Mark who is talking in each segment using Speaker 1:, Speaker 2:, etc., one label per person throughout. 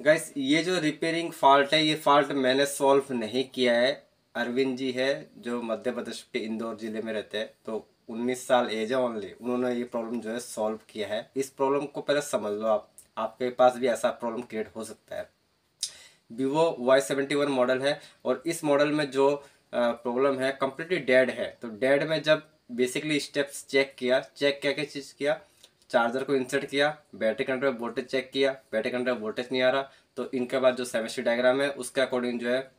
Speaker 1: Gas ये जो repairing fault है, ये फॉल्ट मैंने सॉल्व नहीं किया है। अरविंद जी है, जो मध्य प्रदेश के इंदौर ज़िले में रहते हैं तो 19 साल एज है ओनली उन्होंने ये प्रॉब्लम जो है सॉल्व किया है। इस प्रॉब्लम को पहले समझ लो आप। आपके पास भी ऐसा प्रॉब्लम क्रिएट हो सकता है। Vivo Y seventy one model है और इस मॉडल में जो प्रॉब्लम है कम्प्लीटली डेड है। तो डेड में जब बेसिकली स्टेप्स चेक किया चेक क्या क्या चीज़ किया चार्जर को इंसर्ट किया, बैटरी कंट्रोल वोल्टेज चेक किया, बैटरी कंट्रोल वोल्टेज नहीं आ रहा तो इनके बाद जो सेमेस्ट्री डायग्राम है, उसके अकॉर्डिंग जो है,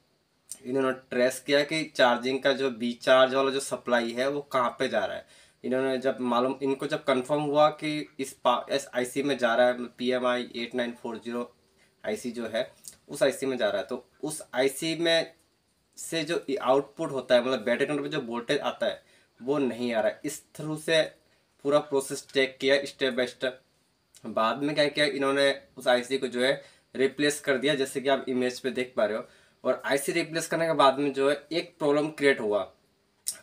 Speaker 1: इन्होंने ट्रेस किया कि चार्जिंग का जो बी चार्ज वाला जो सप्लाई है, वो कहाँ पे जा रहा है। इन्होंने जब मालूम, इनको जब कंफर्म हुआ कि इस एस आई में जा रहा है P M I eight nine four zero I जो है, उस आईसी में जा रहा है तो उस आईसी में से जो आउटपुट होता है मतलब बैटरी कंट्रोल पर जो वोल्टेज आता है, वो नहीं आ रहा है। इस थ्रू से पूरा प्रोसेस चेक किया स्टेप बाय स्टेप बाद में क्या किया, इन्होंने उस आईसी को जो है रिप्लेस कर दिया, जैसे कि आप इमेज पे देख पा रहे हो। और आईसी रिप्लेस करने के बाद में जो है एक प्रॉब्लम क्रिएट हुआ।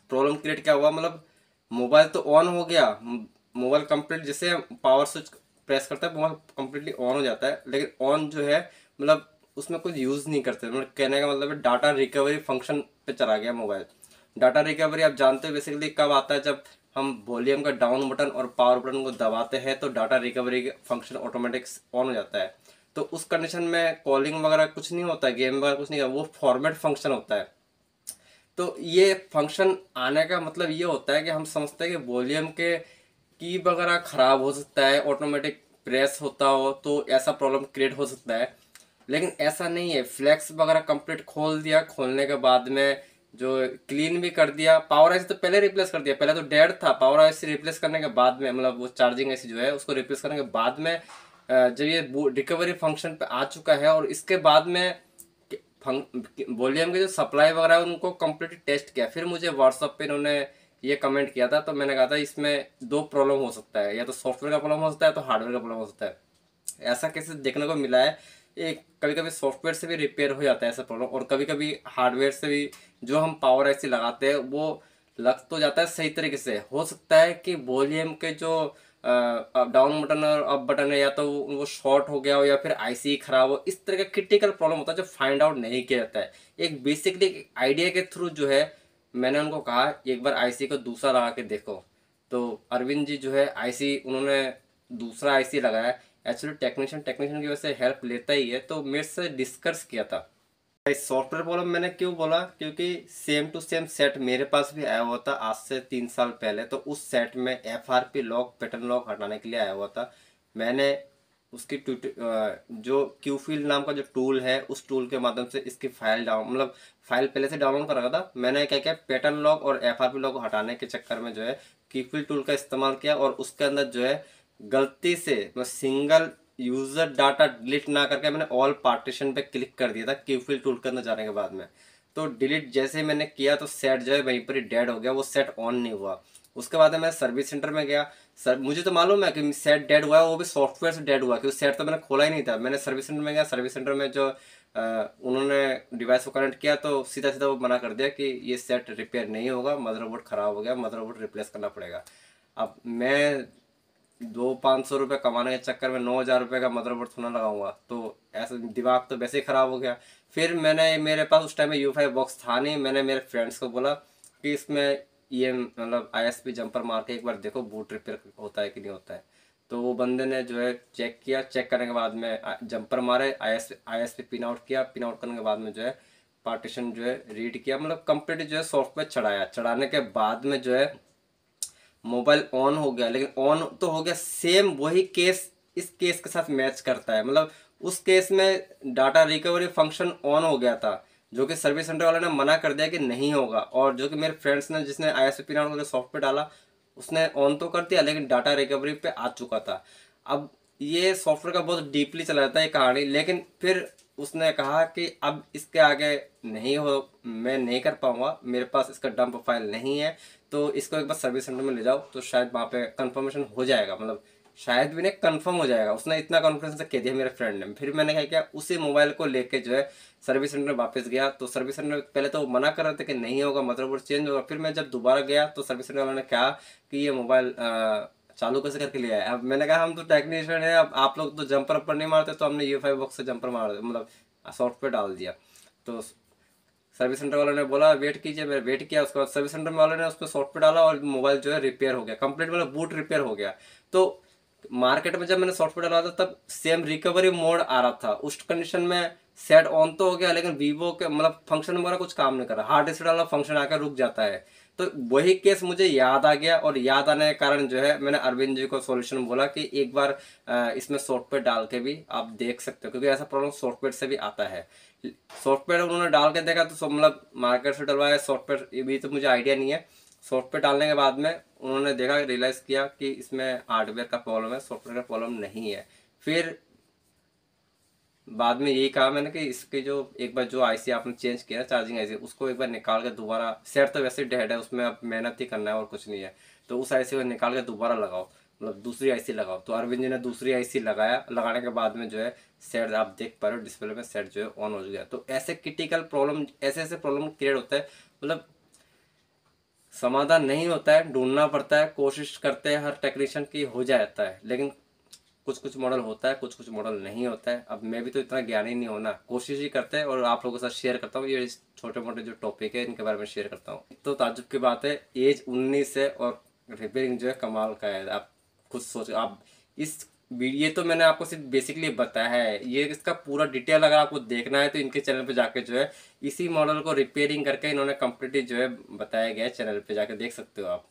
Speaker 1: प्रॉब्लम क्रिएट क्या हुआ? मतलब मोबाइल तो ऑन हो गया। मोबाइल कंप्लीट जैसे पावर स्विच प्रेस करता है मोबाइल कम्प्लीटली ऑन हो जाता है। लेकिन ऑन जो है मतलब उसमें कुछ यूज़ नहीं करते। मतलब कहने का मतलब डाटा रिकवरी फ़ंक्शन पे चला गया मोबाइल डाटा रिकवरी आप जानते हो बेसिकली कब आता है? जब हम वॉल्यूम का डाउन बटन और पावर बटन को दबाते हैं तो data recovery function automatic on हो जाता है। तो उस कंडीशन में कॉलिंग वगैरह कुछ नहीं होता, गेम वगैरह कुछ नहीं होता, वो फॉर्मेट फ़ंक्शन होता है। तो ये फ़ंक्शन आने का मतलब ये होता है कि हम समझते हैं कि वॉल्यूम के की वगैरह ख़राब हो सकता है, ऑटोमेटिक प्रेस होता हो तो ऐसा प्रॉब्लम क्रिएट हो सकता है। लेकिन ऐसा नहीं है, फ्लैक्स वगैरह कंप्लीट खोल दिया, खोलने के बाद में जो क्लीन भी कर दिया पावर आईसी तो पहले रिप्लेस कर दिया। पहले तो डेड था। पावर आईसी रिप्लेस करने के बाद में मतलब वो चार्जिंग आईसी जो है, उसको रिप्लेस करने के बाद में जब ये रिकवरी फ़ंक्शन पे आ चुका है और इसके बाद में वॉल्यूम के जो सप्लाई वगैरह उनको कम्प्लीटली टेस्ट किया। फिर मुझे व्हाट्सअप पे इन्होंने ये कमेंट किया था तो मैंने कहा था, इसमें दो प्रॉब्लम हो सकता है। या तो सॉफ्टवेयर का प्रॉब्लम हो सकता है तो हार्डवेयर का प्रॉब्लम हो सकता है। ऐसा कैसे देखने को मिला है? एक कभी कभी सॉफ्टवेयर से भी रिपेयर हो जाता है ऐसा प्रॉब्लम और कभी कभी हार्डवेयर से भी जो हम पावर ऐसी लगाते हैं, वो लग तो जाता है सही तरीके से। हो सकता है कि वॉल्यूम के जो डाउन बटन और अप बटन है, या तो वो शॉर्ट हो गया हो, या फिर आईसी खराब हो, इस तरह का क्रिटिकल प्रॉब्लम होता है जो फाइंड आउट नहीं किया जाता है। एक बेसिकली आइडिया के थ्रू जो है, मैंने उनको कहा, एक बार आईसी को दूसरा लगा के देखो। तो अरविंद जी जो है, आईसी, उन्होंने दूसरा आईसी लगाया। एक्चुअली टेक्नीशियन टेक्नीशियन की वजह से हेल्प लेता ही है तो मेरे से डिस्कस किया था। सॉफ्टवेयर प्रॉब्लम मैंने क्यों बोला? क्योंकि सेम टू सेम सेट मेरे पास भी आया हुआ था आज से तीन साल पहले तो उस सेट में F R P lock pattern lock हटाने के लिए आया हुआ था। मैंने उसकी जो क्यूफील नाम का जो टूल है, उस टूल के माध्यम से इसकी फ़ाइल डाउन मतलब फ़ाइल पहले से डाउनलोड कर रखा था। मैंने क्या क्या पैटर्न लॉक और एफ़ आर पी लॉक हटाने के चक्कर में जो है क्यूफील टूल का इस्तेमाल किया और उसके अंदर जो है गलती से मैं सिंगल यूज़र डाटा डिलीट ना करके मैंने ऑल पार्टीशन पे क्लिक कर दिया था क्यूफिल टूल के अंदर जाने के बाद में। तो डिलीट जैसे ही मैंने किया तो सेट जो है वहीं पर ही डेड हो गया वो सेट ऑन नहीं हुआ। उसके बाद मैं सर्विस सेंटर में गया। सर मुझे तो मालूम है कि सेट डेड हुआ है वो भी सॉफ्टवेयर से डेड हुआ क्योंकि सेट तो मैंने खोला ही नहीं था। मैंने सर्विस सेंटर में गया सर्विस सेंटर में जो आ, उन्होंने डिवाइस को कनेक्ट किया तो सीधा सीधा वो मना कर दिया कि ये सेट रिपेयर नहीं होगा मदरबोर्ड ख़राब हो गया मदरबोर्ड रिप्लेस करना पड़ेगा। अब मैं दो पाँच सौ रुपये कमाने के चक्कर में नौ हज़ार रुपये का मदरबोर्ड थोड़ा लगाऊँगा। तो ऐसा दिमाग तो वैसे ही ख़राब हो गया। फिर मैंने, मेरे पास उस टाइम में यू बॉक्स था नहीं। मैंने मेरे फ्रेंड्स को बोला कि इसमें ये मतलब आई एस पी जंपर मार के एक बार देखो बूट रिपेयर होता है कि नहीं होता है। तो वो बंदे ने जो है चेक किया। चेक करने के बाद में जंपर मारे I S I S P pin out किया। पिन आउट करने के बाद में जो है पार्टीशन जो है रीड किया। मतलब कंप्लीट जो है सॉफ्टवेयर चढ़ाया। चढ़ाने के बाद में जो है मोबाइल ऑन हो गया, लेकिन ऑन तो हो गया सेम वही केस, इस केस के साथ मैच करता है। मतलब उस केस में डाटा रिकवरी फ़ंक्शन ऑन हो गया था, जो कि सर्विस सेंटर वाले ने मना कर दिया कि नहीं होगा, और जो कि मेरे फ्रेंड्स ने, जिसने आई एस पी सॉफ्टवेयर डाला, उसने ऑन तो कर दिया, लेकिन डाटा रिकवरी पे आ चुका था। अब ये सॉफ्टवेयर का बहुत डीपली चला जाता है कहानी, लेकिन फिर उसने कहा कि अब इसके आगे नहीं हो, मैं नहीं कर पाऊँगा, मेरे पास इसका डंप फ़ाइल नहीं है तो इसको एक बार सर्विस सेंटर में ले जाओ तो शायद वहाँ पे कंफर्मेशन हो जाएगा। मतलब शायद भी नहीं कंफर्म हो जाएगा। उसने इतना कॉन्फिडेंस कह दिया मेरे फ्रेंड ने। फिर मैंने क्या किया, उसी मोबाइल को लेके जो है सर्विस सेंटर वापस गया। तो सर्विस सेंटर पहले तो मना कर रहे थे कि नहीं होगा मदरबोर्ड चेंज होगा। फिर मैं जब दोबारा गया तो सर्विस सेंटर वालों ने कहा कि ये मोबाइल चालू कैसे करके लिया है? अब मैंने कहा, हम तो टेक्नीशियन है, अब आप लोग तो जंपर पर नहीं मारते तो हमने यू फाइव बॉक्स से जंपर मार मतलब सॉफ्टवेयर डाल दिया। तो सर्विस सेंटर वालों ने बोला, वेट कीजिए मैंने वेट किया, उसके बाद सर्विस सेंटर वालों ने उसको सॉफ्टवेयर डाला और मोबाइल जो है रिपेयर हो गया कंप्लीट मतलब बूट रिपेयर हो गया। तो मार्केट में जब मैंने सॉफ्टवेयर डाला था, तब सेम रिकवरी मोड आ रहा था। उस कंडीशन में सेट ऑन तो हो गया, लेकिन वीवो के मतलब फ़ंक्शन वगैरह कुछ काम नहीं कर रहा। हार्ड डिस्क वाला फ़ंक्शन आकर रुक जाता है। तो वही केस मुझे याद आ गया और याद आने के कारण जो है मैंने अरविंद जी को सॉल्यूशन बोला कि एक बार इसमें सॉफ्टवेयर डाल के भी आप देख सकते हो, क्योंकि ऐसा प्रॉब्लम सॉफ्टवेयर से भी आता है। सॉफ्टवेयर उन्होंने डाल के देखा तो मतलब मार्केट से डलवाया सॉफ्टवेयर ये भी तो मुझे आइडिया नहीं है। सॉफ्टवेयर डालने के बाद में उन्होंने देखा रियलाइज़ किया कि इसमें हार्डवेयर का प्रॉब्लम है सॉफ्टवेयर का प्रॉब्लम नहीं है। फिर बाद में यही कहा मैंने कि इसके जो एक बार जो आईसी आपने चेंज किया चार्जिंग आईसी उसको एक बार निकाल के दोबारा सेट तो वैसे डेड है, उसमें अब मेहनत ही करना है और कुछ नहीं है। तो उस आईसी को निकाल के दोबारा लगाओ मतलब दूसरी आईसी लगाओ। तो अरविंद जी ने दूसरी आईसी लगाया, लगाने के बाद में जो है सेट आप देख पा रहे हो डिस्प्ले में सेट जो है ऑन हो गया। तो ऐसे क्रिटिकल प्रॉब्लम ऐसे ऐसे प्रॉब्लम क्रिएट होता है मतलब समाधान नहीं होता है, ढूंढना पड़ता है, कोशिश करते हैं, हर टेक्नीशियन की हो जाता है, लेकिन कुछ कुछ मॉडल होता है कुछ कुछ मॉडल नहीं होता है। अब मैं भी तो इतना ज्ञानी नहीं होना कोशिश ही करते हैं और आप लोगों के साथ शेयर करता हूँ। ये छोटे मोटे जो टॉपिक है, इनके बारे में शेयर करता हूँ। तो ताजुब की बात है एज उन्नीस है और रिपेयरिंग जो है कमाल का है। आप खुद सोच, आप इस ये तो मैंने आपको सिर्फ़ बेसिकली बताया है। ये इसका पूरा डिटेल अगर आपको देखना है तो इनके चैनल पे जाके जो है, इसी मॉडल को रिपेयरिंग करके इन्होंने कम्प्लीटली जो है बताया गया है चैनल पे जाके। देख सकते हो आप।